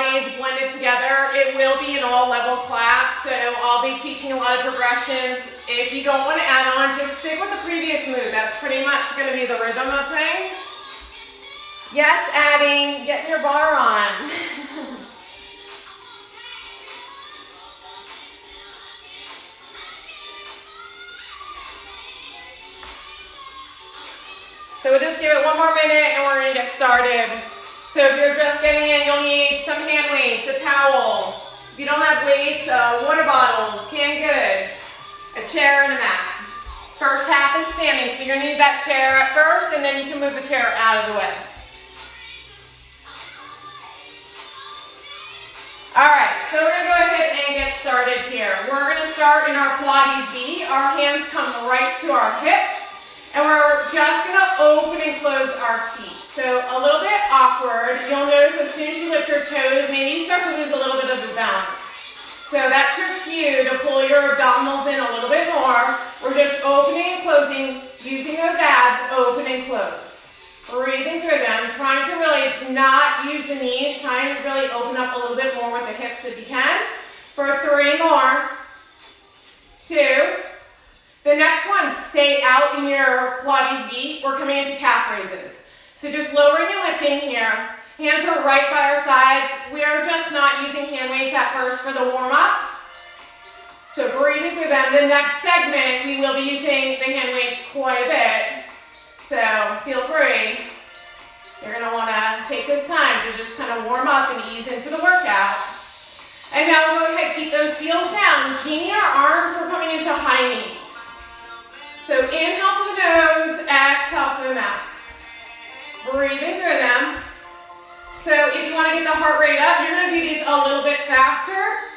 Pilates blended together. It will be an all level class, so I'll be teaching a lot of progressions. If you don't want to add on, just stick with the previous move. That's pretty much going to be the rhythm of things. Yes, adding, getting your barre on. so we'll just give it one more minute and we're gonna get started. So if you're just getting in, you'll need some hand weights, a towel. If you don't have weights, uh, water bottles, canned goods, a chair and a mat. First half is standing, so you're gonna need that chair at first and then you can move the chair out of the way. All right, so we're gonna go ahead and get started here. We're gonna start in our Pilates V. Our hands come right to our hips, and we're just gonna open and close our feet. So a little bit awkward. You'll notice as soon as you lift your toes, maybe you start to lose a little bit of the balance. So that's your cue to pull your abdominals in a little bit more. We're just opening and closing, using those abs, open and close. Breathing through them, trying to really not use the knees, trying to really open up a little bit more with the hips if you can. For three more, two. The next one, stay out in your Pilates V. We're coming into calf raises. So just lowering and lifting here. Hands are right by our sides. We are just not using hand weights at first for the warm up. So breathing through them. The next segment, we will be using the hand weights quite a bit. So feel free. You're gonna wanna take this time to just kind of warm up and ease into the workout. And now we'll go ahead, keep those heels down. Genie our arms, we're coming into high knees. So inhale through the nose, exhale through the mouth. Breathing through them. So if you wanna get the heart rate up, you're gonna do these a little bit faster.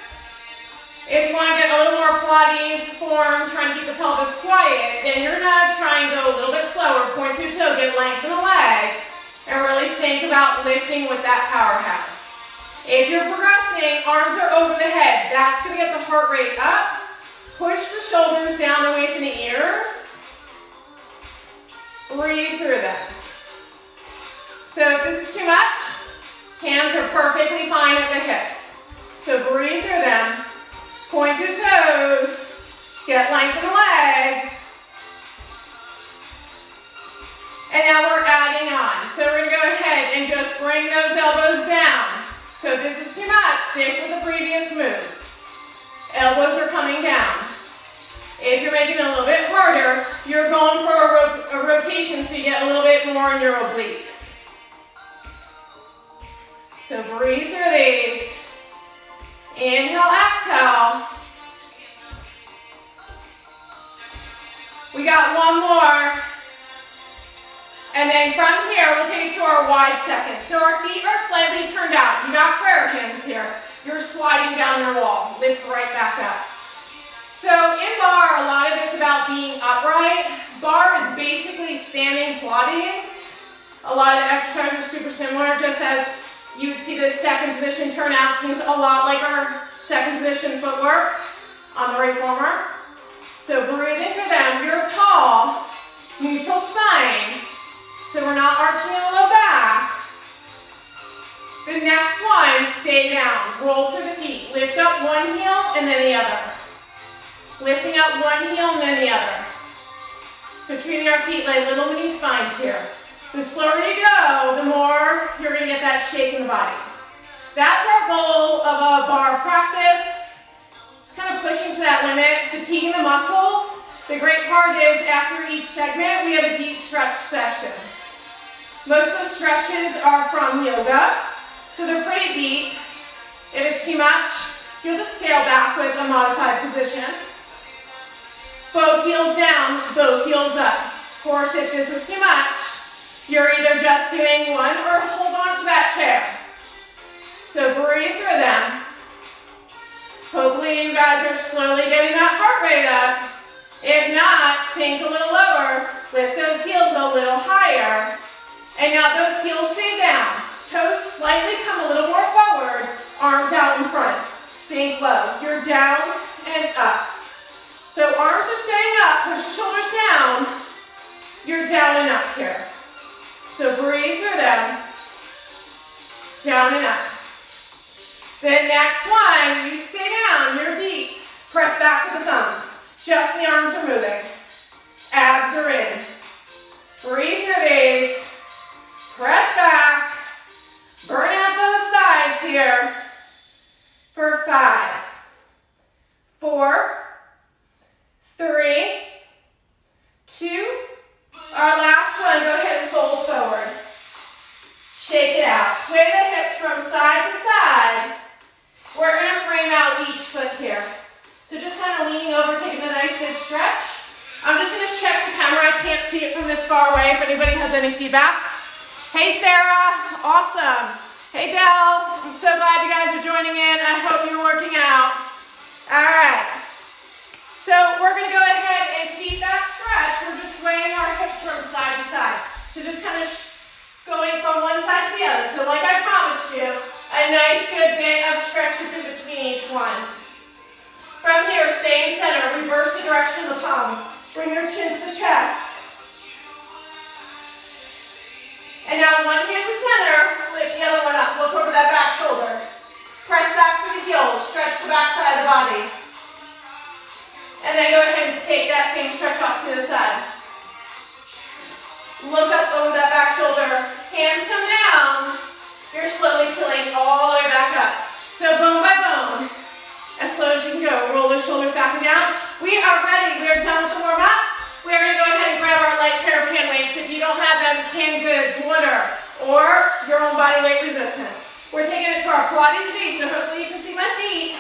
If you want to get a little more Pilates form, trying to keep the pelvis quiet, then you're to try and go a little bit slower. Point through toe, get length in the leg, and really think about lifting with that powerhouse. If you're progressing, arms are over the head. That's going to get the heart rate up. Push the shoulders down away from the ears. Breathe through them. So if this is too much, hands are perfectly fine at the hips. So breathe through them. Point your toes. Get length in the legs. And now we're adding on. So we're going to go ahead and just bring those elbows down. So if this is too much, stick with the previous move. Elbows are coming down. If you're making it a little bit harder, you're going for a, ro a rotation so you get a little bit more in your obliques. So breathe through these. Inhale, exhale. We got one more. And then from here, we'll take it to our wide second. So our feet are slightly turned out. You got prayer hands here. You're sliding down your wall. Lift right back up. So in barre, a lot of it's about being upright. Barre is basically standing Pilates. A lot of the exercises are super similar, just as you would see the second position turn out seems a lot like our second position footwork on the reformer. So breathe into them. You're tall, neutral spine. So we're not arching the low back. The next one, stay down. Roll through the feet. Lift up one heel and then the other. Lifting up one heel and then the other. So treating our feet like little mini spines here. The slower you go, the more you're to get that shake in the body. That's our goal of a barre practice. Just kind of pushing to that limit, fatiguing the muscles. The great part is after each segment, we have a deep stretch session. Most of the stretches are from yoga, so they're pretty deep. If it's too much, you'll just scale back with a modified position. Both heels down, both heels up. Of course, if this is too much, you're either just doing one or hold on to that chair. So breathe through them. Hopefully you guys are slowly getting that heart rate up. If not, sink a little lower. Lift those heels a little higher. And now those heels stay down. Toes slightly come a little more forward. Arms out in front. Sink low. You're down and up. So arms are staying up. Push the shoulders down. You're down and up here. So breathe through them. Down and up. Then next one, you stay down, you're deep. Press back with the thumbs. Just the arms are moving. Abs are in. Breathe through these. Press back. Burn out those thighs here. For five, four, three, two, our last one, go ahead and fold forward. Shake it out. Sway the hips from side to side. We're going to frame out each foot here. So just kind of leaning over, taking a nice big stretch. I'm just going to check the camera. I can't see it from this far away if anybody has any feedback. Hey, Sarah. Awesome. Hey, Dell. I'm so glad you guys are joining in. I hope you're working out. All right. So we're going to go ahead and keep that stretch. Swaying our hips from side to side. So just kind of going from one side to the other. So like I promised you, a nice good bit of stretches in between each one. From here, stay in center. Reverse the direction of the palms. Bring your chin to the chest. And now one hand to center. Lift the other one up. Look over that back shoulder. Press back through the heels. Stretch the back side of the body. And then go ahead and take that same stretch off to the side. Look up over that back shoulder. Hands come down. You're slowly peeling all the way back up. So bone by bone as slow as you can go. Roll the shoulders back and down. We are ready. We are done with the warm up. We are going to go ahead and grab our light pair of hand weights. If you don't have them, canned goods, water, or your own body weight resistance. We're taking it to our Pilates V, so hopefully you can see my feet.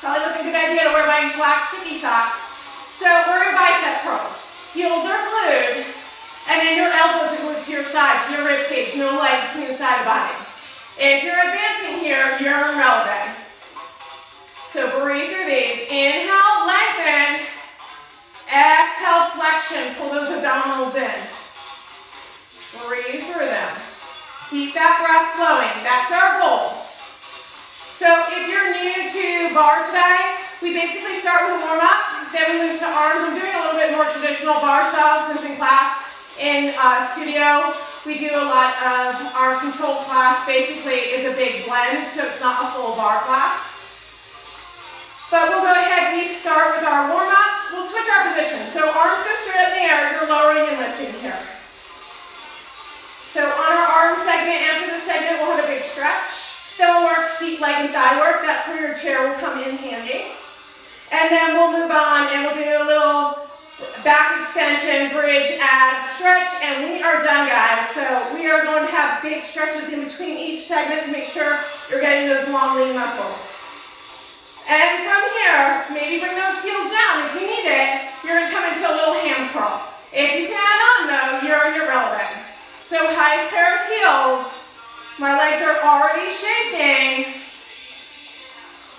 Probably wasn't a good idea to wear my black sticky socks. So we're in bicep curls. Heels are glued, and then your elbows are glued to your sides, your rib cage, no leg between the side body. If you're advancing here, you're in releve. So breathe through these. Inhale, lengthen. Exhale, flexion. Pull those abdominals in. Breathe through them. Keep that breath flowing. That's our goal. So if you're new to barre today, we basically start with a warm-up, then we move to arms. I'm doing a little bit more traditional barre style since in class in uh, studio, we do a lot of our control class basically is a big blend, so it's not a full barre class. But we'll go ahead, we start with our warm-up. We'll switch our position. So arms go straight up in the air, you're lowering and lifting here. So on our arm segment, after the segment, we'll have a big stretch. Then we'll work seat, leg, and thigh work. That's where your chair will come in handy. And then we'll move on and we'll do a little back extension, bridge, ab, stretch, and we are done, guys. So we are going to have big stretches in between each segment to make sure you're getting those long, lean muscles. And from here, maybe bring those heels down. If you need it, you're going to come into a little hand crawl. If you can add on, though, you're in releve. So highest pair of heels. My legs are already shaking.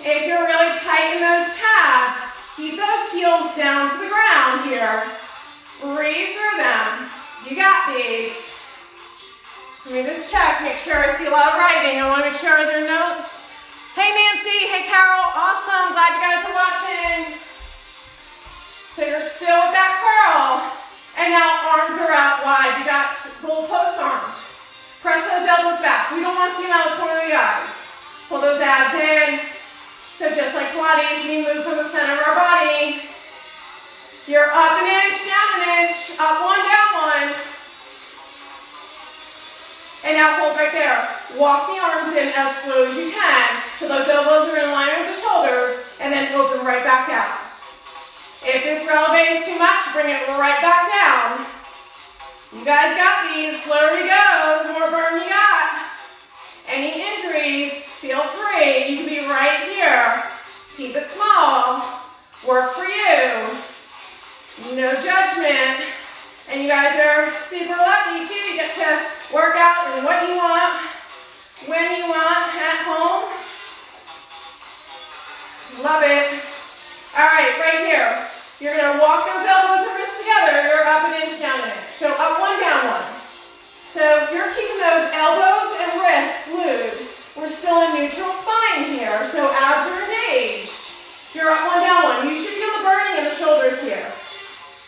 If you're really tight in those calves, keep those heels down to the ground here. Breathe through them. You got these. Let me just check, make sure I see a lot of writing. I want to make sure there are no Hey Nancy, hey Carol, awesome, glad you guys are watching. So you're still with that curl. And now arms are out wide. You got goal post arms. Press those elbows back. We don't want to see them out of the corner of the eyes. Pull those abs in. So just like Pilates, we move from the center of our body. You're up an inch, down an inch, up one, down one. And now hold right there. Walk the arms in as slow as you can till those elbows are in line with the shoulders and then open right back out. If this releve is too much, bring it right back down. You guys got these. Slower we go, the more burn you got. Any injuries, feel free. You can be right here. Keep it small. Work for you. No judgment. And you guys are super lucky too. You get to work out in what you want, when you want, at home. Love it. All right, right here. You're going to walk those elbows and wrists together. You're up an inch, down an inch. So up one, down one. So you're keeping those elbows and wrists glued. We're still in neutral spine here, so abs are engaged. You're up one, down one. You should feel the burning in the shoulders here.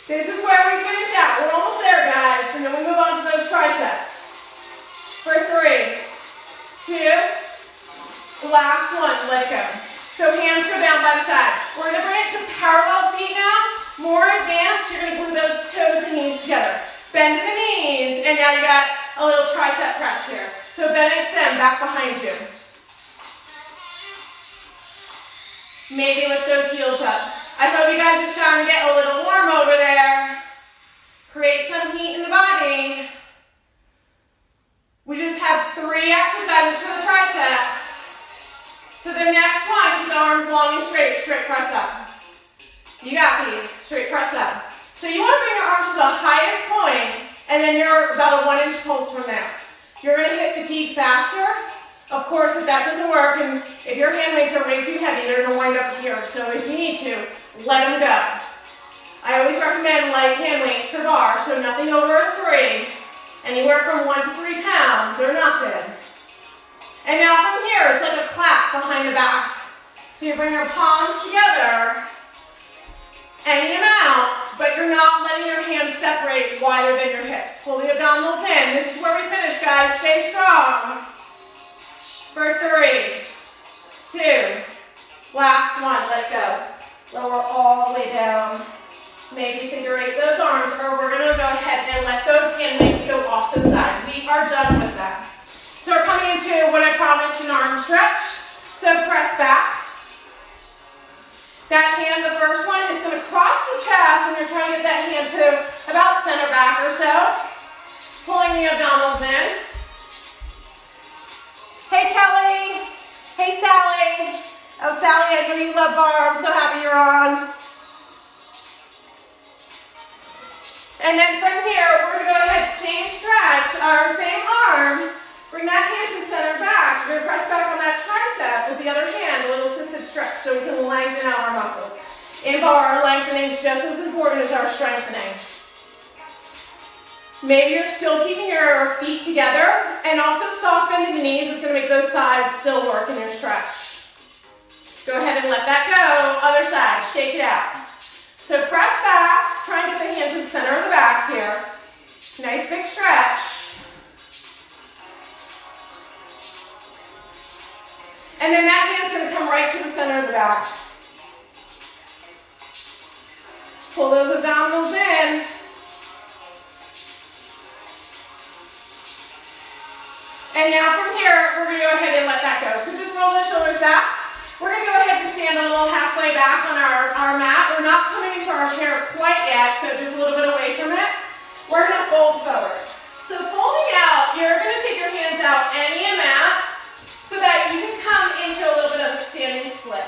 This is where we finish out. We're almost there, guys. And then we move on to those triceps. For three, two, last one. let it go. So hands go down by the side. We're gonna bring it to parallel feet now. More advanced, you're gonna glue those toes and knees together. Bend to the knees, and now you got Oh, a little tricep press here. So bend extend back behind you. Maybe lift those heels up. I hope you guys are starting to get a little warm over there. Create some heat in the body. We just have three exercises for the triceps. So the next one, keep the arms long and straight, straight press up. You got these, straight press up. So you want to bring your arms to the highest point, and then you're about a one inch pulse from there. You're to hit fatigue faster. Of course, if that doesn't work, and if your hand weights are way too heavy, they're to wind up here. So if you need to, let them go. I always recommend light hand weights for barre, so nothing over a three. Anywhere from one to three pounds or nothing. And now from here, it's like a clap behind the back. So you bring your palms together, any amount, but you're not letting your hands separate wider than your hips. Pull the abdominals in. This is where we finish, guys. Stay strong. For three, two, last one, let go. Lower all the way down. Maybe figure eight those arms, or we're gonna go ahead and let those hand go off to the side. We are done with that. So we're coming into what I promised, an arm stretch. So press back. That hand, the first one, is gonna cross the chest, and you're trying to get that hand to about center back or so. Pulling the abdominals in. Hey Kelly. Hey Sally. Oh, Sally, I know you love barre. I'm so happy you're on. And then from here, we're going to go ahead, same stretch, our same arm. Bring that hand to center back. You're to press back on that tricep with the other hand, a little assisted stretch so we can lengthen out our muscles. In barre, lengthening is just as important as our strengthening. Maybe you're still keeping your feet together and also soft bending the knees is going to make those thighs still work in your stretch. Go ahead and let that go. Other side, shake it out. So press back, try and get the hand to the center of the back here. Nice big stretch. And then that hand's gonna come right to the center of the back. Pull those abdominals in. And now from here, we're gonna go ahead and let that go. So just roll the shoulders back. We're to go ahead and stand a little halfway back on our, our mat. We're not coming into our chair quite yet, so just a little bit away from it. We're to fold forward. So folding out, you're to take your hands out any mat so that you can come into a little bit of a standing split.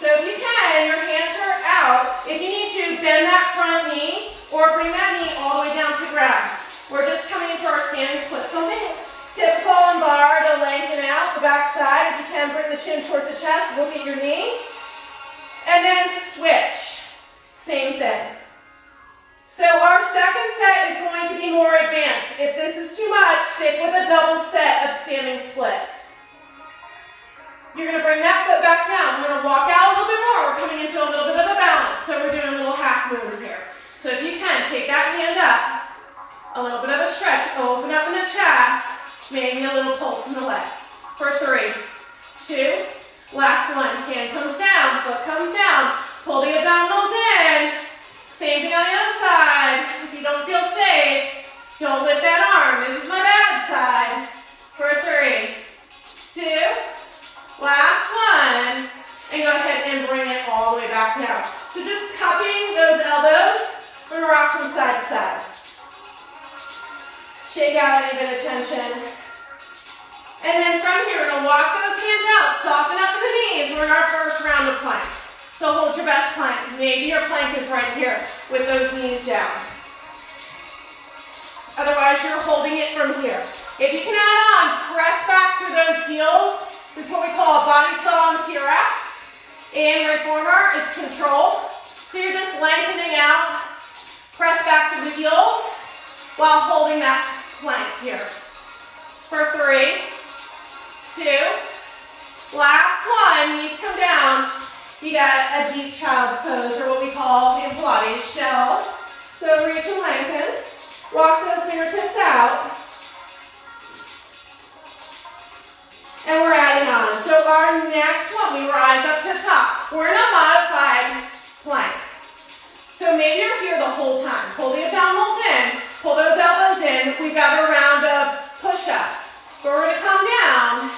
So if you can, your hands are out. If you need to, bend that front knee or bring that knee all the way down to the ground. We're just coming into our standing split. Something Typical and barre to lengthen out the back side. If you can, bring the chin towards the chest. Look at your knee. And then switch. Same thing. So our second set is going to be more advanced. If this is too much, stick with a double set of standing splits. You're going to bring that foot back down. We're going to walk out a little bit more. We're coming into a little bit of a balance. So we're doing a little half movement here. So if you can, take that hand up. A little bit of a stretch. Open up in the chest. Maybe a little pulse in the leg. For three, two, last one. Hand comes down, foot comes down. Pull the abdominals in. Same thing on the other side. If you don't feel safe, don't lift that arm. This is my bad side. For three, two, last one. And go ahead and bring it all the way back down. So just cupping those elbows. We're gonna rock from side to side. Shake out any bit of tension. And then from here, we're gonna walk those hands out, soften up the knees. We're in our first round of plank. So hold your best plank. Maybe your plank is right here with those knees down. Otherwise, you're holding it from here. If you can add on, press back through those heels. This is what we call a body saw on TRX. In reformer, it's control. So you're just lengthening out, press back through the heels while holding that plank here. For three, two. Last one, knees come down. You got a deep child's pose, or what we call in Pilates, shell. So reach and lengthen. Walk those fingertips out. And we're adding on. So our next one, we rise up to the top. We're in a modified plank. So maybe you're here the whole time. Pull the abdominals in, pull those elbows in. We've got a round of push-ups. But we're gonna come down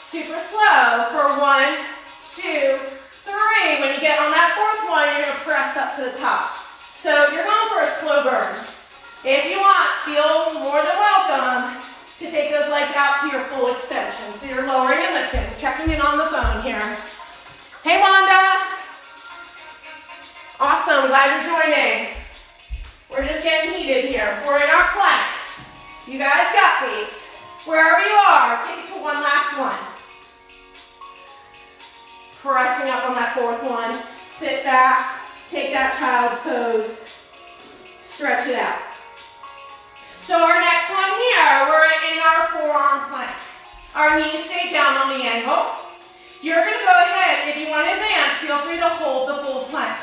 super slow for one, two, three. When you get on that fourth one, you're gonna press up to the top. So you're going for a slow burn. If you want, feel more than welcome to take those legs out to your full extension. So you're lowering and lifting, checking in on the phone here. Hey, Wanda. Awesome, glad you're joining. We're just getting heated here. We're in our planks. You guys got these. Wherever you are, take it to one last one. Pressing up on that fourth one. Sit back, take that child's pose. Stretch it out. So our next one here, we're in our forearm plank. Our knees stay down on the angle. You're gonna go ahead, if you want to advance, feel free to hold the full plank.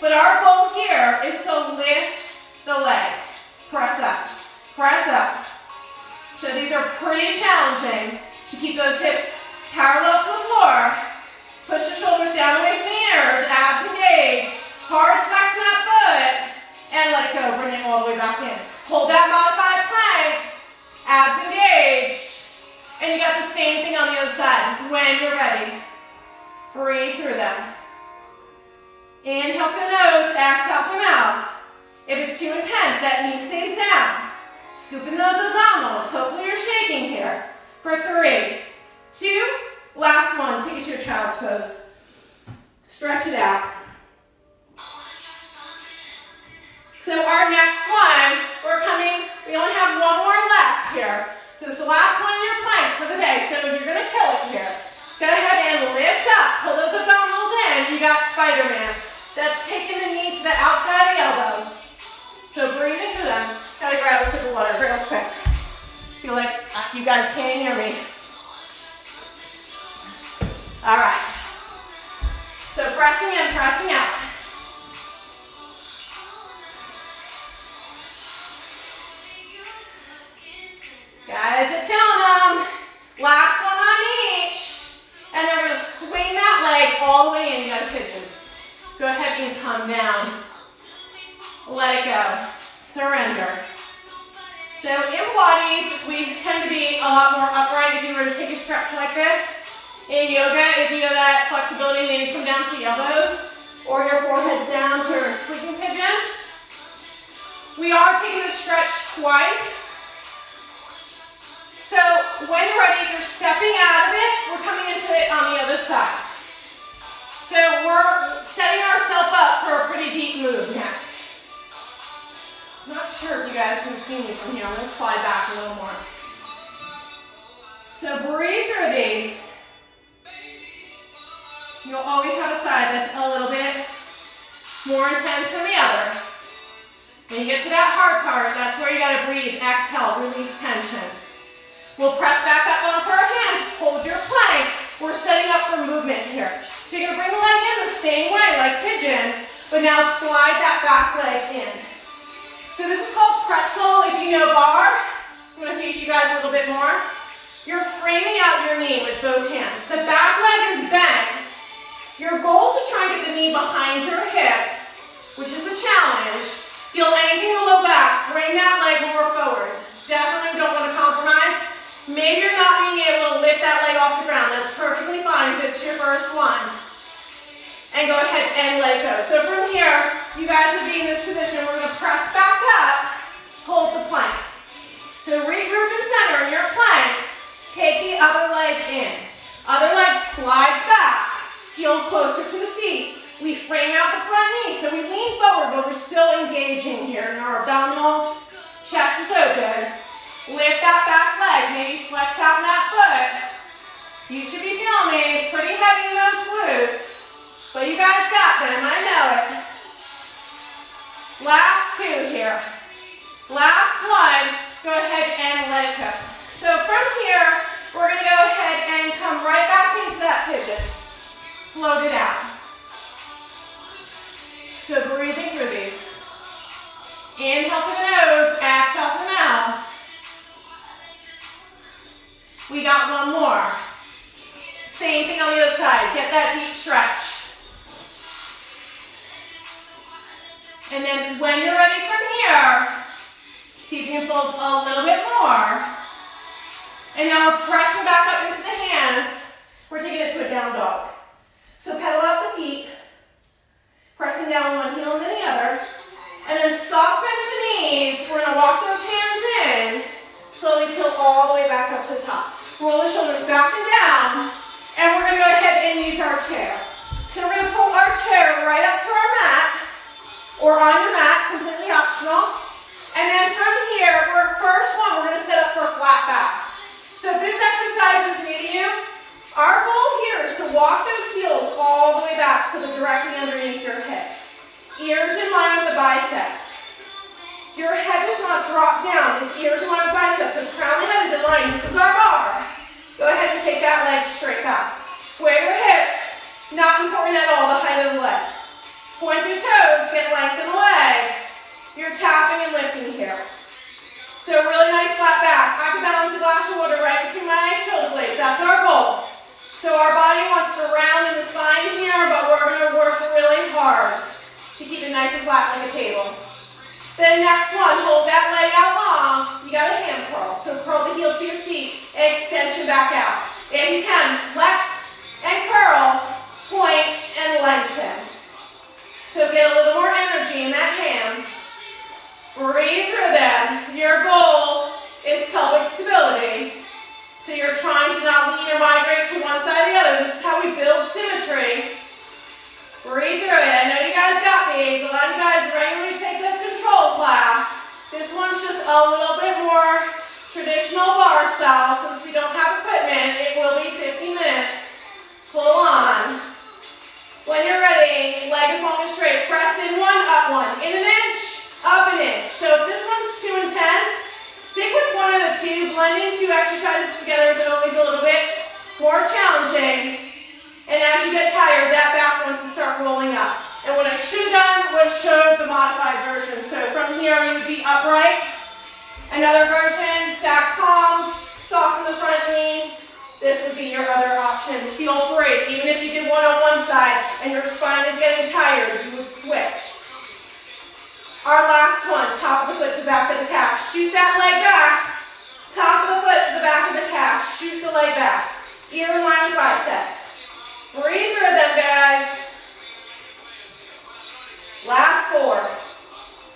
But our goal here is to lift the leg. Press up, press up. So these are pretty challenging to keep those hips parallel to the floor. Push the shoulders down away from the ears, abs engaged. Hard flex that foot, and let go, bring it all the way back in. Hold that modified plank, abs engaged. And you got the same thing on the other side. When you're ready, breathe through them. Inhale through the nose, exhale through the mouth. If it's too intense, that knee stays down. Scooping those abdominals. Hopefully you're shaking here. For three, two, last one. Take it to your child's pose. Stretch it out. So our next one, we're coming, we only have one more left here. So is the last one in your plank for the day, so you're gonna kill it here. Go ahead and lift up, pull those abdominals in. You got Spider-Mans. That's taking the knee to the outside of the elbow. So breathe into them. Gotta grab a sip of water real quick. Feel like you guys can't hear me. All right. So pressing in, pressing out. Guys are killing them. Last one on each. And then we're going to swing that leg all the way in. You got a pigeon. Go ahead and come down. Let it go. Surrender. So in Pilates, we tend to be a lot more upright if you were to take a stretch like this. In yoga, if you have that flexibility, maybe come down to the elbows or your forehead's down to a sleeping pigeon. We are taking the stretch twice. So when you're ready, you're stepping out of it. We're coming into it on the other side. So we're setting ourselves up for a pretty deep move next. Not sure if you guys can see me from here. I'm going to slide back a little more. So breathe through these. You'll always have a side that's a little bit more intense than the other. When you get to that hard part, that's where you got to breathe, exhale, release tension. We'll press back up onto our hands, hold your plank. We're setting up for movement here. So you're gonna bring the leg in the same way, like pigeon, but now slide that back leg in. So this is called pretzel, if you know barre. I'm gonna teach you guys a little bit more. You're framing out your knee with both hands. The back leg is bent. Your goal is to try and get the knee behind your hip, which is the challenge. Feel anything in the low back, bring that leg more forward. Definitely don't want to compromise. Maybe you're not being able to lift that leg off the ground. That's perfectly fine if it's your first one. And go ahead and let go. So from here, you guys will be in this position. We're going to press back up, hold the plank. So regroup and center in your plank. Take the other leg in. Other leg slides back, heel closer to the seat. We frame out the front knee, so we lean forward, but we're still engaging here in our abdominals. Chest is open. Lift that back leg, maybe flex out that foot. You should be feeling it's pretty heavy in those glutes. But you guys got them, I know it. Last two here. Last one, go ahead and let it go. So from here, we're gonna go ahead and come right back into that pigeon. Float it out. One, hold that leg out long. You got a hand curl. So curl the heel to your seat, extension back out. If you can, flex and curl, point and lengthen. So get a little more energy in that hand. Breathe through them. Your goal is pelvic stability. So you're trying to not lean or migrate to one side or the other. This is how we build symmetry. Breathe through it. I know you guys got these. A lot of you guys regularly class. This one's just a little bit more traditional barre style. Since we don't have equipment, it will be 50 minutes. Full on. When you're ready, leg as long and straight. Press in one, up one. In an inch, up an inch. So if this one's too intense, stick with one of the two. Blending two exercises together is always a little bit more challenging. And as you get tired, that back wants to start rolling up. And what I should have done was showed the modified version. So from here, you would be upright. Another version, stack palms, soften the front knee. This would be your other option. Feel free. Even if you did one on one side and your spine is getting tired, you would switch. Our last one, top of the foot to back of the calf. Shoot that leg back. Top of the foot to the back of the calf. Shoot the leg back. Ear in line biceps. Breathe through them, guys. Last four.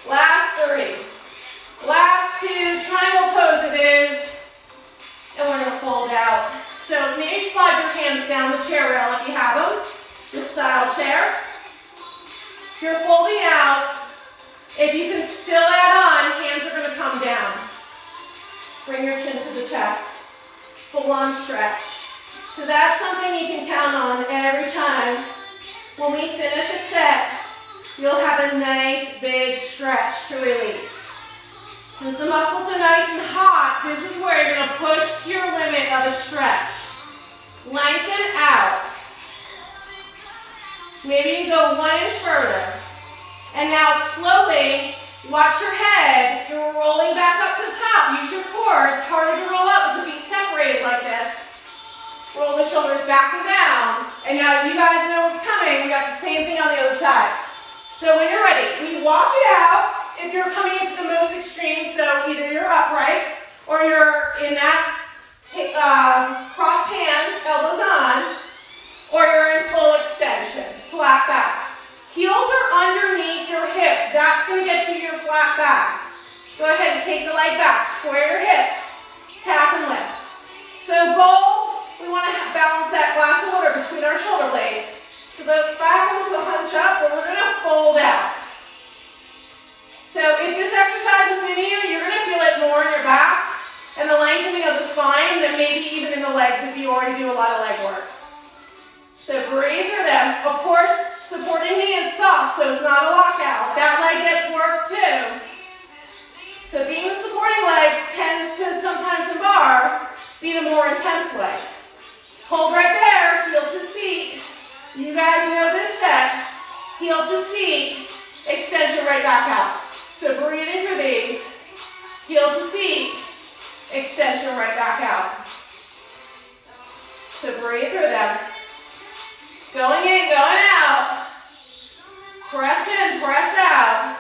Last three. Last two. Triangle pose it is. And we're going to fold out. So maybe slide your hands down the chair rail if you have them. The style chair. You're folding out. If you can still add on, hands are going to come down. Bring your chin to the chest. Full on stretch. So that's something you can count on every time. When we finish a set, you'll have a nice big stretch to release. Since the muscles are nice and hot, this is where you're going to push to your limit of a stretch. Lengthen out. Maybe you go one inch further. And now slowly, watch your head. You're rolling back up to the top. Use your core. It's harder to roll up with the feet separated like this. Roll the shoulders back and down. And now you guys know what's coming. We got the same thing on the other side. So when you're ready, we walk it out. If you're coming into the most extreme, so either you're upright or you're in that uh, cross hand, elbows on, or you're in full extension, flat back. Heels are underneath your hips. That's going to get you your flat back. Go ahead and take the leg back. Square your hips. Tap and lift. So goal we want to balance that glass of water between our shoulder blades. So the back to hunch up, but we're going to fold out. So if this exercise is new to you, you're going to feel it more in your back and the lengthening of the spine than maybe even in the legs if you already do a lot of leg work. So breathe through them. Of course, supporting knee is soft, so it's not a lockout. That leg gets worked too. So being the supporting leg tends to sometimes in barre be the more intense leg. Hold right there, to. You guys know this step. Heel to seat, extension right back out. So breathe in for these. Heel to seat, extension right back out. So breathe through them. Going in, going out. Press in, press out.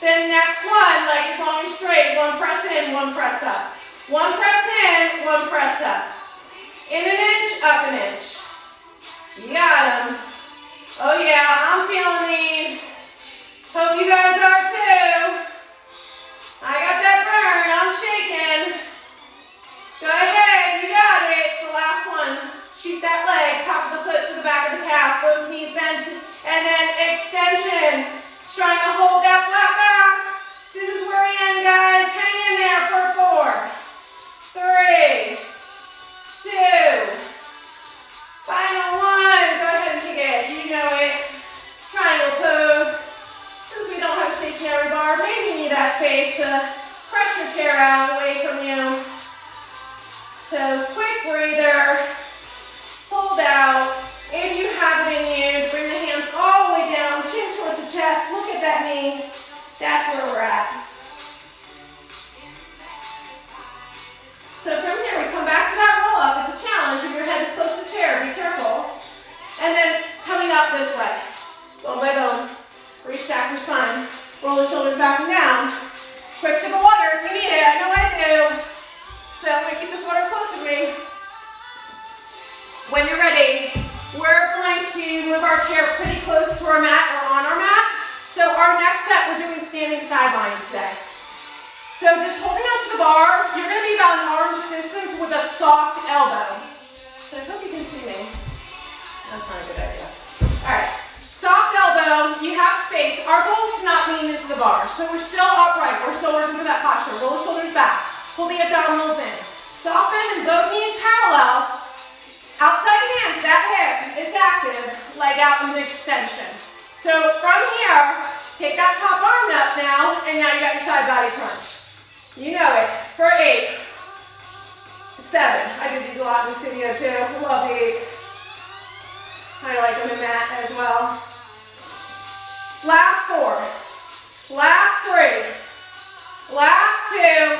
Then next one, legs long and straight. One press in, one press up. One press in, one press up. In an inch, up an inch. You got them. Oh yeah, I'm feeling these. Hope you guys are too. I got that burn, I'm shaking. Go ahead, you got it. It's the last one. Shoot that leg, top of the foot to the back of the calf, both knees bent, and then extension. Trying to hold that flat back. This is where we end, guys. Hang in there for four, three, final one. Go ahead and take it. You know it. Triangle pose. Since we don't have a stationary bar, maybe you need that space to press your chair out away from you. So quick breather. Up this way, bone by bone. Restack your spine. Roll the shoulders back and down. Quick sip of water if you need it. I know I do. So I'm gonna keep this water close to me. When you're ready, we're going to move our chair pretty close to our mat or on our mat. So our next set, we're doing standing side lying today. So just holding on to the bar, you're gonna be about an arm's distance with a soft elbow. So I hope you can see me. That's not a good idea. All right, soft elbow, you have space. Our goal is to not lean into the bar. So we're still upright, we're still working for that posture. Roll the shoulders back, pull the abdominals in. Soften and both knees parallel, Outside hands, that hip, it's active, leg out in the extension. So from here, take that top arm up now, and now you got your side body crunch. You know it. For eight, seven. I did these a lot in the studio too. Love these. I like them in that as well. Last four. Last three. Last two.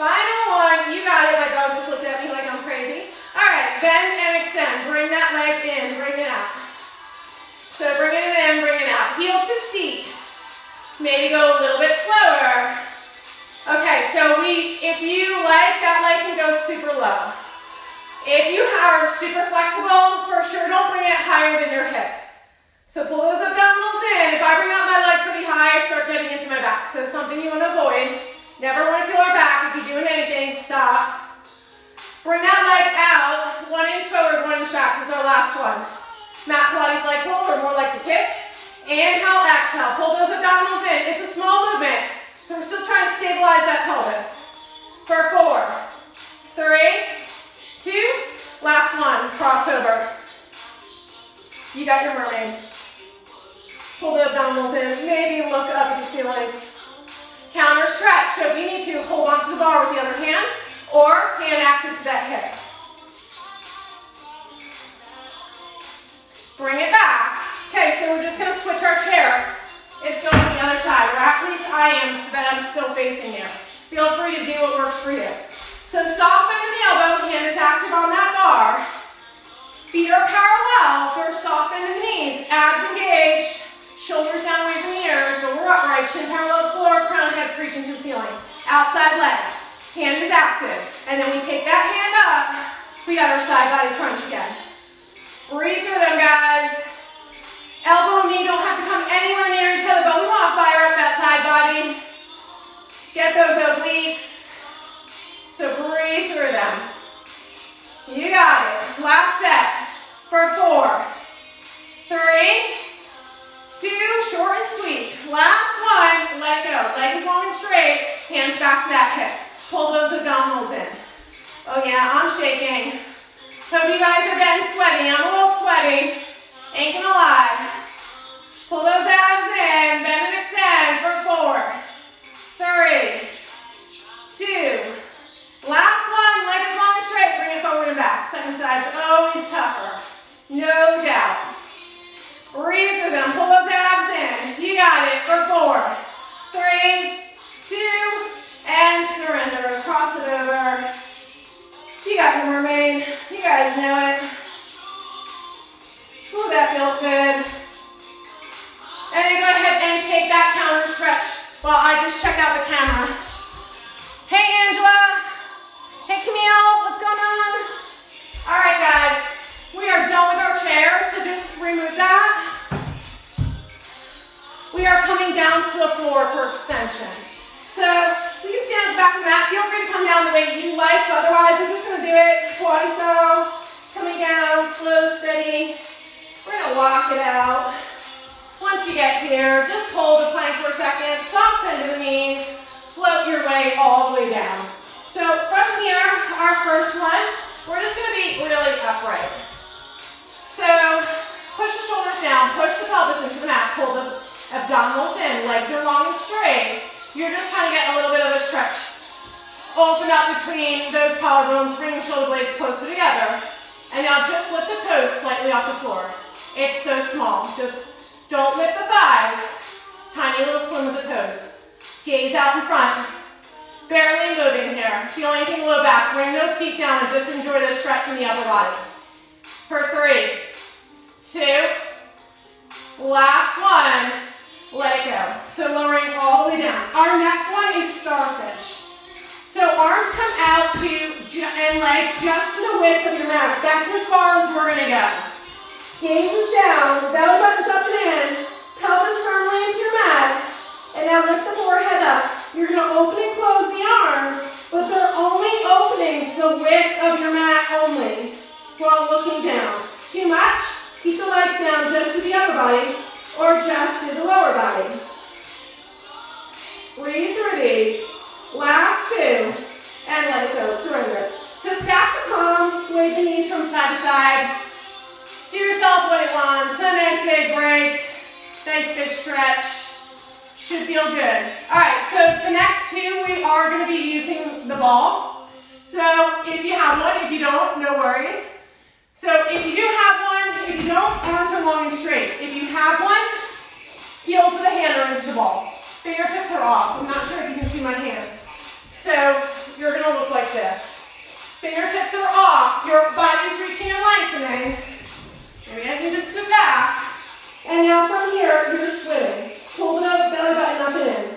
Final one. You got it. My dog just looked at me like I'm crazy. All right, bend and extend. Bring that leg in, bring it out. So bring it in, bring it out. Heel to seat. Maybe go a little bit slower. Okay, so we, if you like, that leg can go super low. If you are super flexible, for sure don't bring it higher than your hip. So pull those abdominals in. If I bring out my leg pretty high, I start getting into my back. So something you want to avoid. Never want to feel our back. If you're doing anything, stop. Bring that leg out, one inch forward, one inch back. This is our last one. Mat Pilates leg pull, or more like the kick. Inhale, exhale. Pull those abdominals in. It's a small movement, so we're still trying to stabilize that pelvis. For four, three, two, last one. Crossover. You got your mermaid. Pull the abdominals in. Maybe look up at the ceiling. Counter stretch. So if you need to, hold onto the bar with the other hand or hand active to that hip. Bring it back. Okay, so we're just gonna switch our chair. It's going to the other side, or at least I am so that I'm still facing you. Feel free to do what works for you. So soften the elbow, hand is active on that bar. Feet are parallel, softened in the knees, abs engaged, shoulders down away from the ears, but we're upright, chin parallel floor, crown head's reaching to the ceiling. Outside leg. Hand is active. And then we take that hand up. We got our side body crunch again. Breathe through them, guys. Elbow and knee don't have to come anywhere near each other, but we want to fire up that side body. Get those obliques. So breathe through them. You got it. Last set for four, three, two, short and sweet. Last one, let go. Leg is long and straight, hands back to that hip. Pull those abdominals in. Oh yeah, I'm shaking. Of you guys are getting sweaty. I'm a little sweaty. Ain't gonna lie. Pull those abs in. Bend and extend for four, last one. Let it go. So lowering all the way down. Our next one is starfish. So arms come out to and legs just to the width of your mat. That's as far as we're gonna go. Gaze is down, belly button's up and in, pelvis firmly into your mat, and now lift the forehead up. You're gonna open and close the arms, but they're only opening to the width of your mat only while looking down. Too much? Keep the legs down just to the upper body or just to the lower body. Breathe through these. Last two, and let it go, surrender. So stack the palms, sway the knees from side to side, Give yourself what it wants. A nice big break. Nice big stretch. Should feel good. All right, so the next two, we are going to be using the ball. So if you have one, if you don't, no worries. So if you do have one, if you don't, arms are long and straight. If you have one, heels of the hand are into the ball. Fingertips are off. I'm not sure if you can see my hands. So you're going to look like this. Fingertips are off. Your body's reaching and lengthening. Maybe I can just scoot back. And now from here, you're swimming. Pull the belly button up and in.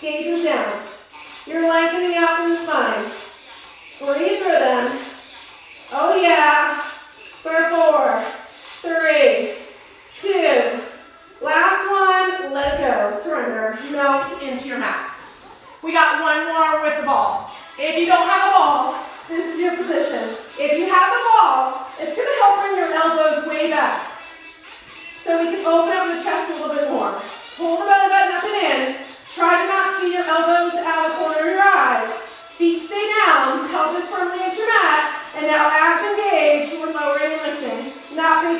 Gaze is down. You're lengthening out from the spine. Breathe through them. Oh yeah. For four, three, two. Last one, let it go. Surrender. Melt into your mat. We got one more with the ball. If you don't have a ball,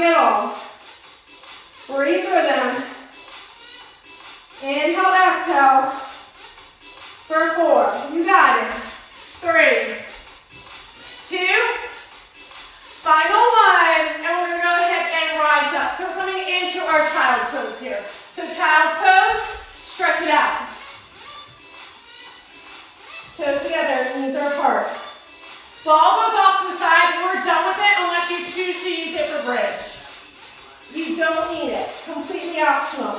get all. Breathe through them. Inhale, exhale. For four. You got it. Three two, final one, and we're gonna go ahead and rise up. So we're coming into our child's pose here. So child's pose, stretch it out. Toes together, knees are apart. Ball goes off to the side, we're done with it unless you choose to use it for bridge. You don't need it, completely optional.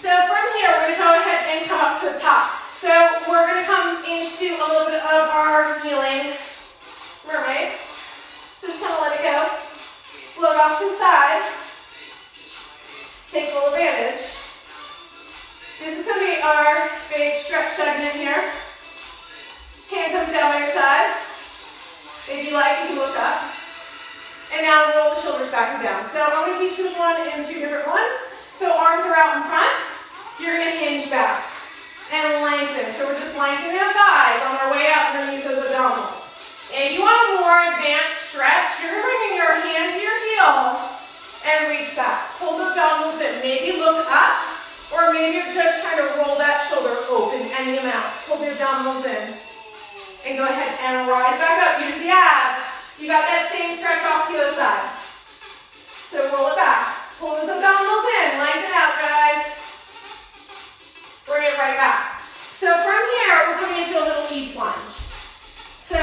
So from here, we're gonna go ahead and come up to the top. So we're going to come into a little bit of our kneeling mermaid. So just kind of let it go. Float off to the side. Take full advantage. This is going to be our big stretch segment here. Hand comes down by your side. If you like, you can look up. And now roll the shoulders back and down. So I'm going to teach this one in two different ones. So arms are out in front. You're going to hinge back and lengthen. So we're just lengthening the thighs. On our way up, we're going to use those abdominals. If you want a more advanced stretch, you're going to bring your hand to your heel and reach back. Pull the abdominals in. Maybe look up, or maybe you're just trying to roll that shoulder open any amount. Pull the abdominals in. And go ahead and rise back up. Use the abs. You got that same stretch off to the other side. So roll it back. Pull those abdominals in. Lengthen out, guys. Bring it right back. So from here, we're coming into a little eaves lunge. So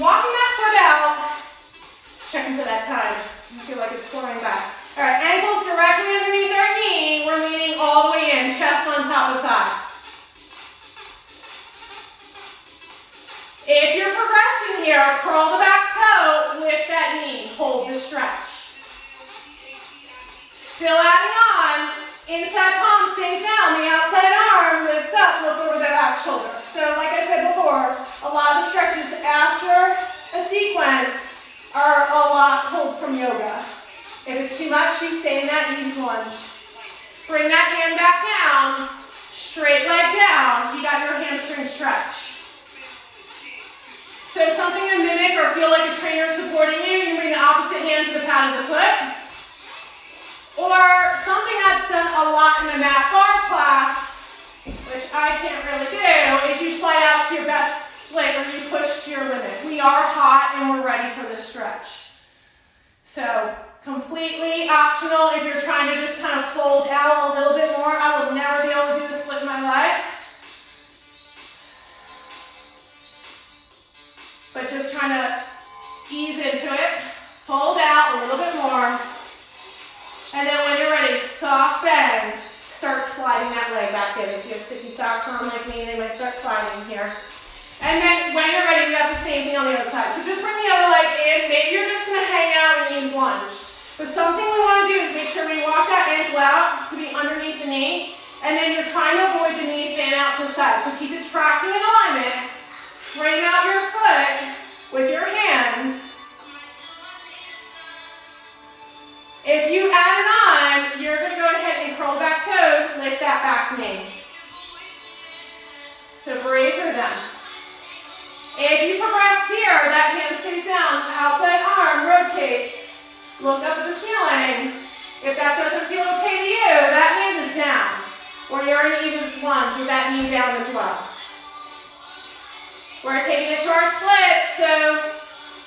walking that foot out, checking for that time. I feel like it's flowing back. All right, ankles directly underneath our knee. We're leaning all the way in, chest on top of thigh. Here, curl the back toe, lift that knee, hold the stretch. Still adding on, inside palm stays down, the outside arm lifts up, look over the back shoulder. So like I said before, a lot of the stretches after a sequence are a lot pulled from yoga. If it's too much, you stay in that knees lunge. Bring that hand back down, straight leg down, you got your hamstring stretch. So something to mimic or feel like a trainer supporting you, you can bring the opposite hand to the pad of the foot. Or something that's done a lot in the mat barre class, which I can't really do, is you slide out to your best split or you push to your limit. We are hot and we're ready for this stretch. So completely optional if you're trying to just kind of fold out a little bit more. I will never be able to do a split in my life. But just trying to ease into it. Fold out a little bit more. And then when you're ready, soft bend. Start sliding that leg back in. If you have sticky socks on like me, they might start sliding here. And then when you're ready, we got the same thing on the other side. So just bring the other leg in. Maybe you're just going to hang out and knees lunge. But something we want to do is make sure we walk that ankle out to be underneath the knee. And then you're trying to avoid the knee fan out to the side. So keep it tracking in alignment. Frame out your foot with your hands. If you add it on, you're going to go ahead and curl back toes, lift that back knee. So breathe through them. If you progress here, that hand stays down, outside arm rotates. Look up at the ceiling. If that doesn't feel okay to you, that hand is down. Or you're in even lunge with that knee down as well. We're taking it to our splits, so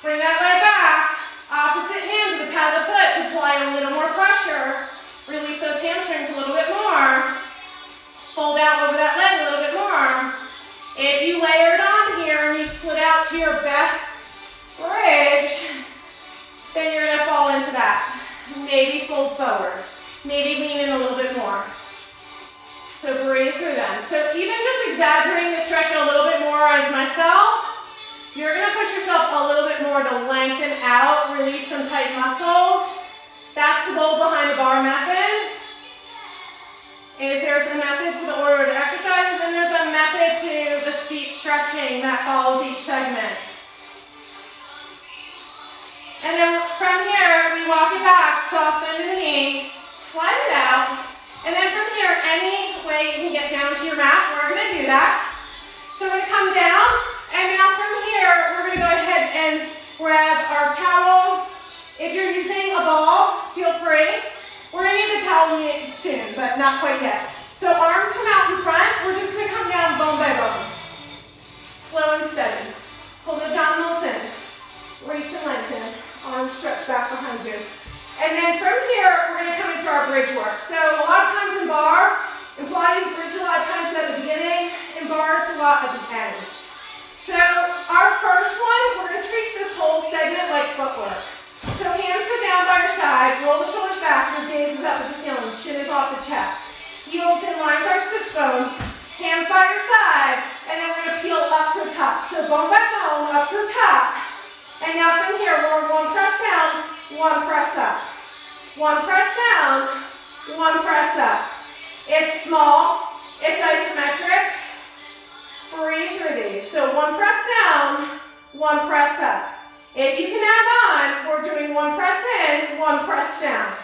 bring that leg back. Opposite hand to the pad of the foot to apply a little more pressure. Release those hamstrings a little bit more. Fold out over that leg a little bit more. If you layer it on here and you split out to your best bridge, then you're gonna fall into that. Maybe fold forward. Maybe lean in a little bit more. So breathe through them. So even just exaggerating the stretch a little bit more as myself, you're going to push yourself a little bit more to lengthen out, release some tight muscles. That's the goal behind the bar method. Is there's a method to the order of the exercises and there's a method to the steep stretching that follows each segment. And then from here, we walk it back, soft bend in the knee, slide it out, and then from here, any way you can get down to your mat, we're going to do that. So we're going to come down, and now from here, we're going to go ahead and grab our towel. If you're using a ball, feel free. We're to need the towel soon, but not quite yet. So arms come out in front. We're just to come down bone by bone. Slow and steady. Pull the abdominals in. Reach and lengthen. Arms stretch back behind you. And then from here, we're going to come into our bridge work. So a lot of times in barre, in Pilates bridge a lot of times at the beginning, in barre it's a lot at the end. So our first one, we're going to treat this whole segment like footwork. So hands go down by your side, roll the shoulders back, your gaze is up at the ceiling, chin is off the chest. Heels in line with our sits bones, hands by your side, and then we're going to peel up to the top. So bone by bone, up to the top. And now from here, we're going to press down, one press up. One press down, one press up. It's small, it's isometric. Breathe through these. So one press down, one press up. If you can add on, we're doing one press in, one press down.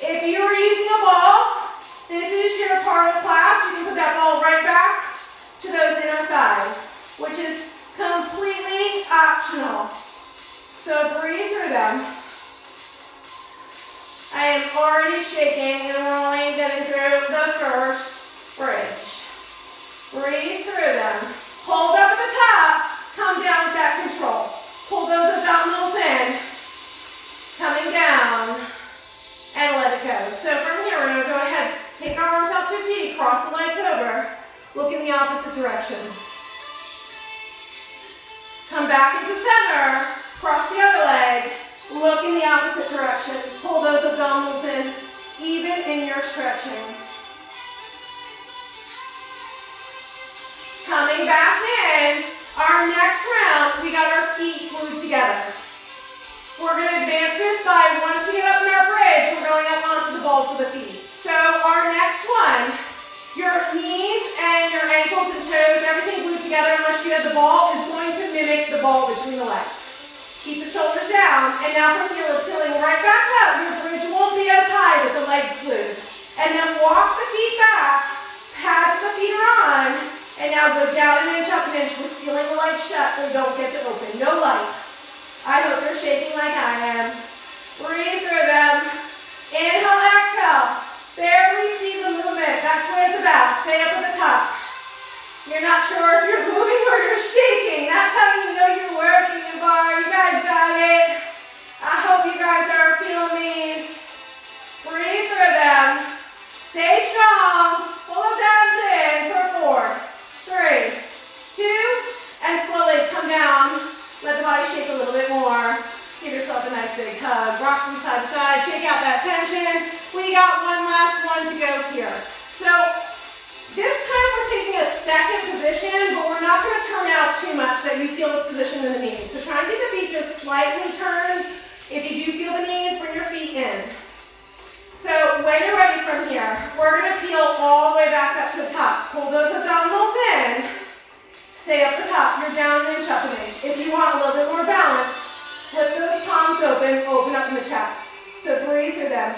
If you are using a ball, this is your part of class. You can put that ball right back to those inner thighs, which is completely optional. So breathe through them. I am already shaking and we're only getting through the first bridge. Breathe through them. Hold up at the top, come down with that control. Pull those abdominals in, coming down, and let it go. So from here, we're gonna go ahead, take our arms out to T, cross the legs over, look in the opposite direction. Come back into center, cross the other leg, Look in the opposite direction. Pull those abdominals in, even in your stretching. Coming back in. Our next round, we got our feet glued together. We're going to advance this by once we get up in our bridge, we're going up onto the balls of the feet. So our next one, your knees and your ankles and toes, everything glued together unless you have the ball, is going to mimic the ball between the legs. Keep the shoulders down, and now from here we're peeling right back up. Your bridge won't be as high with the legs glued. And then walk the feet back, pads the feet on, and now go down an inch, up an inch. We're sealing the legs shut we don't get to open. No light. I hope you're shaking like I am. Breathe through them. Inhale, exhale. Barely see the movement. That's what it's about. Stay up at the top. You're not sure if you're moving or you're shaking. That's how you know you're working the bar. You guys got it. I hope you guys are feeling these. Breathe through them. Stay strong. Pull those abs in for four, three, two, and slowly come down. Let the body shake a little bit more. Give yourself a nice big hug. Rock from side to side. Shake out that tension. Too much that you feel this position in the knees. So try and get the feet just slightly turned. If you do feel the knees, bring your feet in. So when you're ready from here, we're to peel all the way back up to the top. Pull those abdominals in. Stay up the top. You're down an inch, up an inch. If you want a little bit more balance, flip those palms open, open up in the chest. So breathe through them.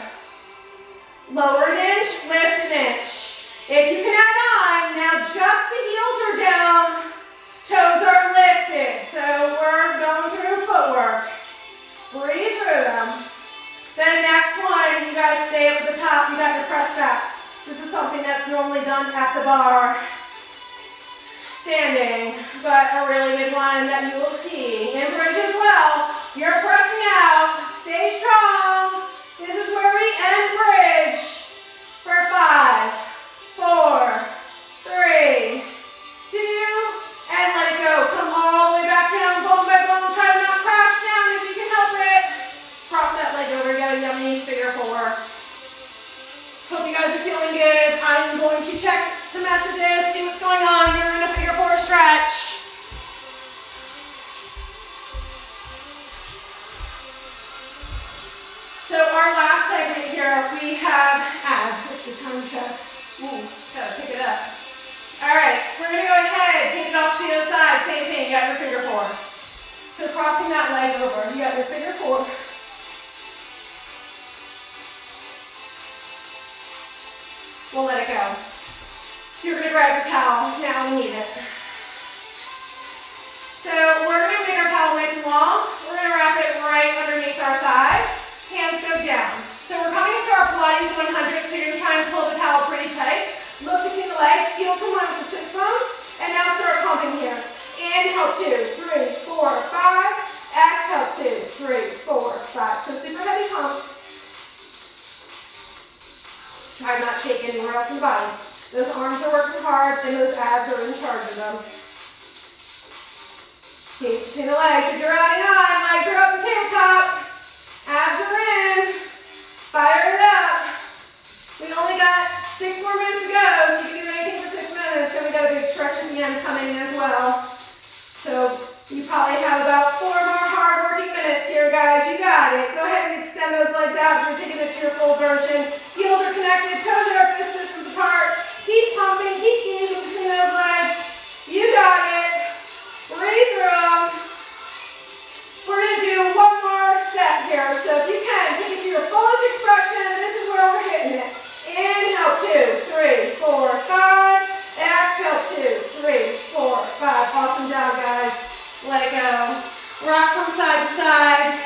Lower an inch, lift an inch. If you can add on, now just the heels are down, toes are lifted. So we're going through footwork. Breathe through them. Then next one, you guys stay at the top. You got your press backs. This is something that's normally done at the barre standing, but a really good one that you will see. In bridge as well. You're pressing out. Stay strong. This is where we end bridge guys are feeling good. I'm going to check the messages, see what's going on. You're in a figure four stretch. So our last segment here, we have abs. What's the time check? Ooh, gotta pick it up. All right, we're gonna go ahead, take it off to the other side. Same thing, you got your figure four. So crossing that leg over, you got your figure four. We'll let it go. You're gonna grab your towel. Now we need it. So we're gonna make our towel nice and long. We're gonna wrap it right underneath our thighs. Hands go down. So we're coming into our Pilates 100, so you're gonna try and pull the towel pretty tight. Look between the legs, heels in line with the sits bones, and now start pumping here. Inhale, two, three, four, five. Exhale, two, three, four, five. So super heavy pumps. Try not to shake anywhere else in the body. Those arms are working hard and those abs are in charge of them. Gaze between the legs. If you're adding on, legs are up and tabletop. Abs are in. Fire it up. We only got six more minutes to go, so you can do anything for six minutes. And we got a big stretch at the end coming as well. So you probably have about four more guys. You got it. Go ahead and extend those legs out. You're taking it to your full version. Heels are connected, toes are fist distance apart. Keep pumping, keep easing between those legs. You got it. Breathe through. We're going to do one more set here. So if you can, take it to your fullest expression. This is where we're hitting it. Inhale, two, three, four, five. Exhale, two, three, four, five. Awesome job, guys. Let it go. Rock from side to side.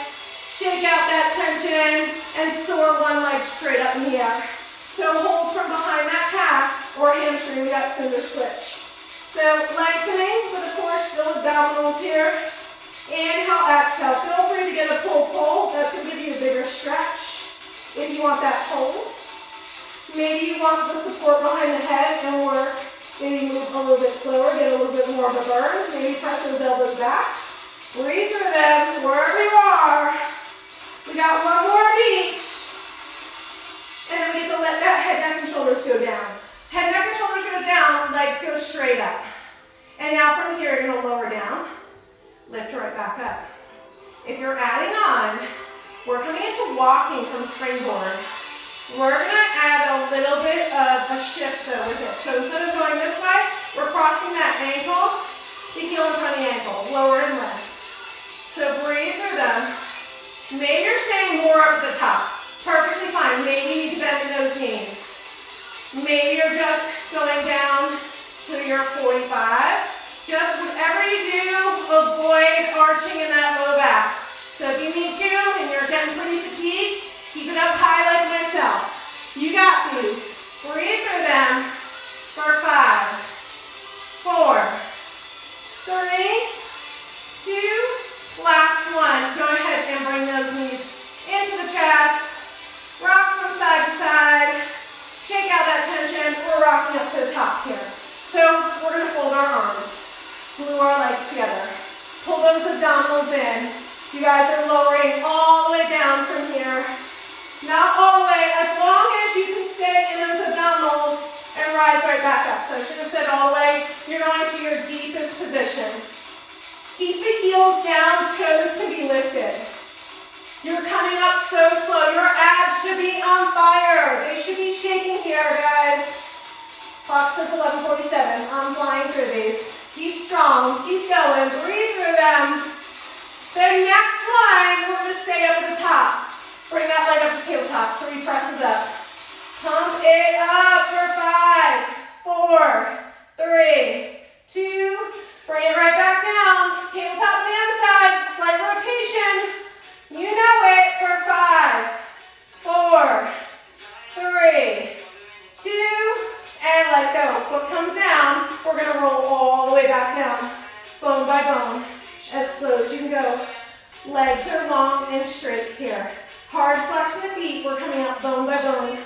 Shake out that tension and soar one leg straight up in the air. So hold from behind that calf or hamstring, we got cinder switch. So lengthening, but of course still abdominals here. Inhale, exhale. Feel free to get a pull pull. That's going to give you a bigger stretch if you want that hold. Maybe you want the support behind the head and work. Maybe move a little bit slower, get a little bit more of a burn. Maybe press those elbows back. Breathe through them wherever you are. We got one more of each. And then we get to let that head, neck, and shoulders go down. Head, neck, and shoulders go down, legs go straight up. And now from here, you're gonna lower down, lift right back up. If you're adding on, we're coming into walking from springboard. We're gonna add a little bit of a shift though with it. So instead of going this way, we're crossing that ankle, the heel in front of the ankle, lower and left. So breathe through them. Maybe you're staying more up at the top. Perfectly fine. Maybe you need to bend those knees. Maybe you're just going down to your 45. Just whatever you do, avoid arching in that low back. So if you need to and you're getting pretty fatigued, keep it up high like myself. You got these. Breathe through them for five, four, three, two, last one. Go ahead and bring those knees into the chest. Rock from side to side. Shake out that tension. We're rocking up to the top here. So we're going to fold our arms. Glue our legs together. Pull those abdominals in. You guys are lowering all the way down from here. Not all the way, as long as you can stay in those abdominals and rise right back up. So I should have said all the way. You're going to your deepest position. Keep the heels down, toes can be lifted. You're coming up so slow. Your abs should be on fire. They should be shaking here, guys. Clock says 1147. I'm flying through these. Keep strong. Keep going. Breathe through them. The next one, we're going to stay up at the top. Bring that leg up to tabletop. Three presses up. Pump it up for five, four, three, two. Bring it right back down. Tabletop on the other side. Slight rotation. You know it for five, four, three, two, and let go. Foot comes down. We're going to roll all the way back down, bone by bone, as slow as you can go. Legs are long and straight here. Hard flex the feet. We're coming up bone by bone.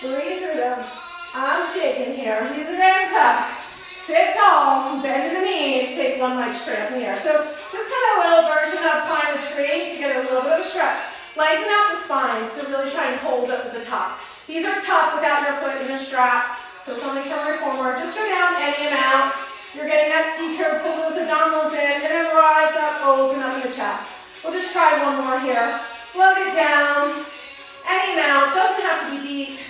Breathe through them. I'm shaking here. These are tough. Sit tall, bend in the knees, take one leg straight up in the air. So just kind of a little version of climb the tree to get a little bit of a stretch. Lengthen out the spine, so really try and hold up at the top. These are tough without your foot in a strap, so something from reformer. Just go down any amount. You're getting that C curve, pull those abdominals in, and then rise up, open up the chest. We'll just try one more here. Float it down, any amount, doesn't have to be deep.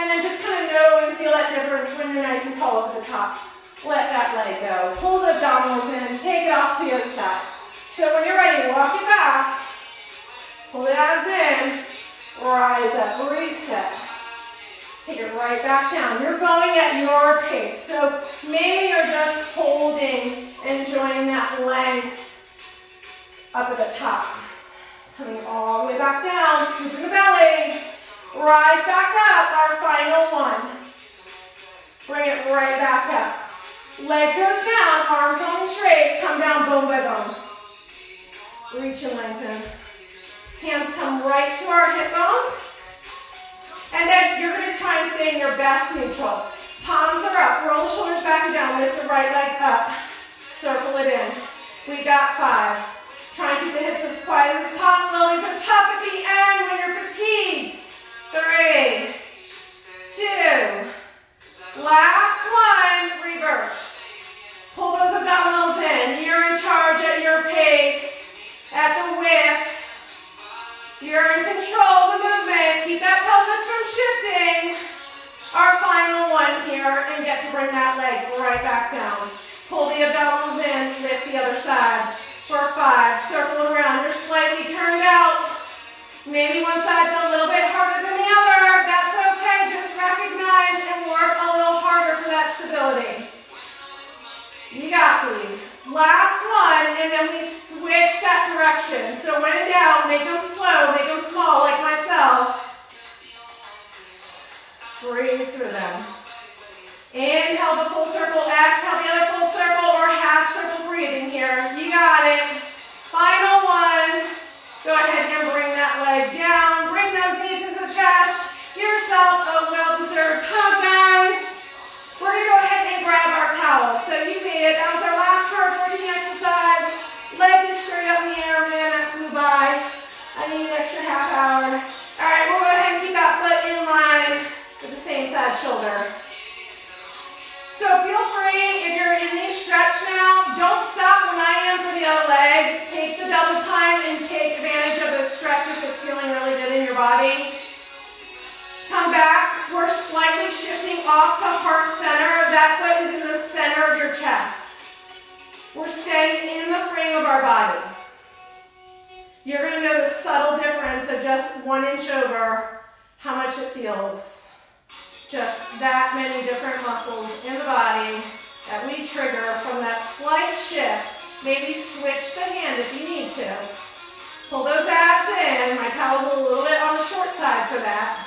And then just kind of know and feel that difference when you're nice and tall at the top. Let that leg go. Pull the abdominals in, take it off to the other side. So when you're ready, walk it back, pull the abs in, rise up, reset. Take it right back down. You're going at your pace. So maybe you're just holding, and enjoying that length up at the top. Coming all the way back down, scooping the belly. Rise back up, our final one. Bring it right back up. Leg goes down, arms on straight, come down bone by bone. Reach and lengthen. Hands come right to our hip bones. And then you're going to try and stay in your best neutral. Palms are up, roll the shoulders back and down, lift the right leg up. Circle it in. We got five. Try and keep the hips as quiet as possible. These are tough at the end when you're fatigued. Three, two, Last one, reverse. Pull those abdominals in. You're in charge at your pace, at the width. You're in control of the movement. Keep that pelvis from shifting. Our final one here, and get to bring that leg right back down. Pull the abdominals in, lift the other side. For five, circle around. You're slightly turned out. Maybe one side's a little bit harder than the other. That's okay. Just recognize and work a little harder You got these. Last one, and then we switch that direction. So shoulder. So feel free, if you're in knee stretch now, don't stop when I am for the other leg. Take the double time and take advantage of the stretch if it's feeling really good in your body. Come back. We're slightly shifting off to heart center. That foot is in the center of your chest. We're staying in the frame of our body. You're going to know the subtle difference of just one inch over how much it feels. Just that many different muscles in the body that we trigger from that slight shift. Maybe switch the hand if you need to. Pull those abs in. My towel's a little bit on the short side for that.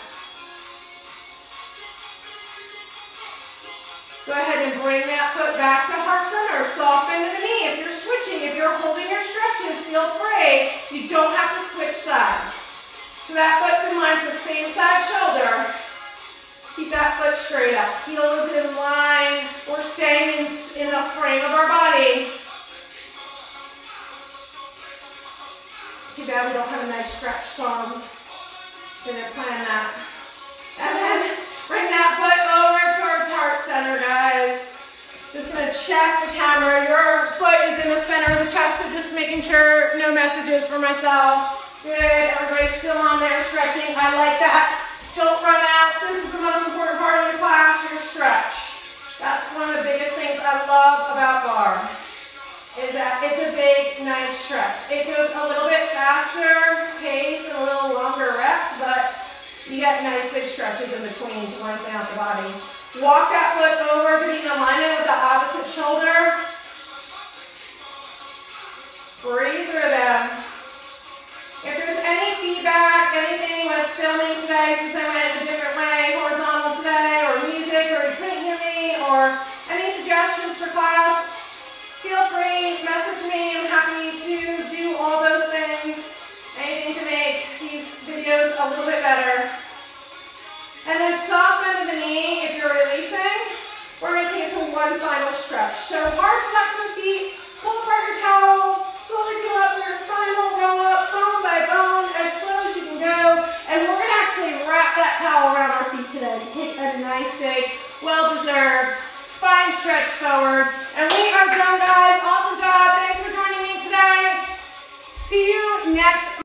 Go ahead and bring that foot back to heart center. Soften to the knee. If you're switching, if you're holding your stretches, feel free. You don't have to switch sides. So that foot's in line with the same side shoulder. Keep that foot straight up. Heels in line. We're staying in, the frame of our body. Too bad we don't have a nice stretch song. Didn't plan that. And then bring that foot over towards heart center, guys. Just gonna check the camera. Your foot is in the center of the chest, so just making sure no messages for myself. Good, everybody's still on there stretching. I like that. Don't run out. This is the most important part of the class, your stretch. That's one of the biggest things I love about barre, is that it's a big, nice stretch. It goes a little bit faster pace and a little longer reps, but you get nice big stretches in between to lengthen out the body. Walk that foot over to be in alignment with the opposite shoulder. Breathe through them. If there's any feedback, anything with filming today, since I went a different way, horizontal today, or music, or you couldn't hear me, or any suggestions for class, feel free, message me. I'm happy to do all those things. Anything to make these videos a little bit better. And then soften the knee if you're releasing. We're going to take it to one final stretch. So hard flex the feet, actually wrap that towel around our feet today to take a nice big, well-deserved spine stretch forward. And we are done, guys. Awesome job. Thanks for joining me today. See you next